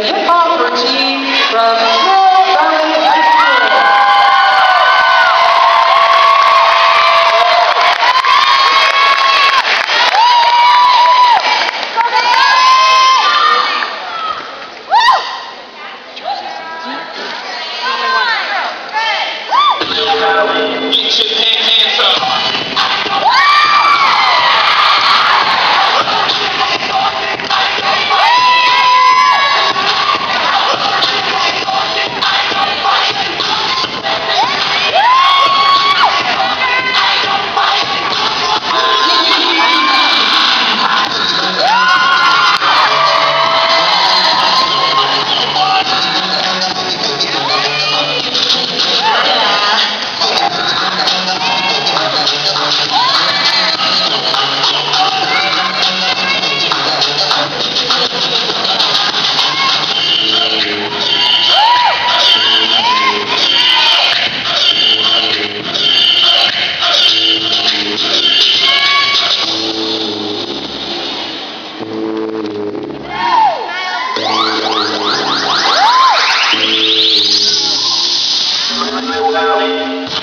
the routine from Brasil, galera.